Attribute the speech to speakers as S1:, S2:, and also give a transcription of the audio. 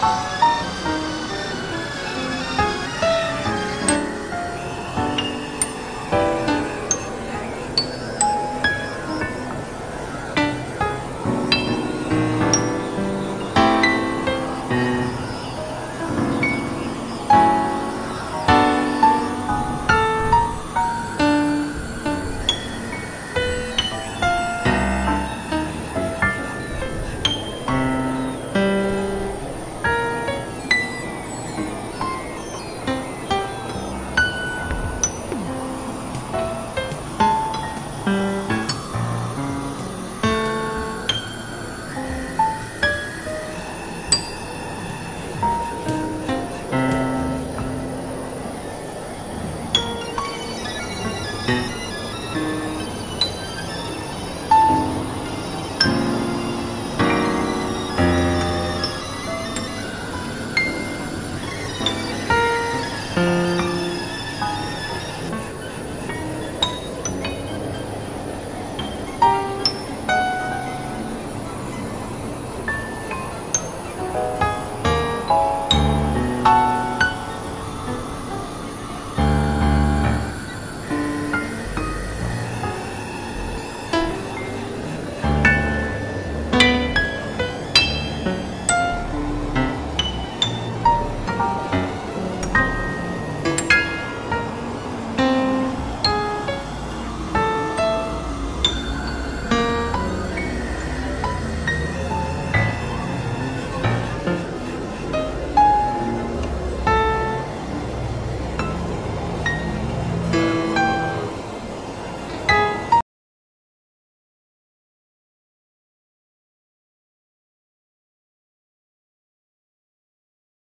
S1: Thank Thank you.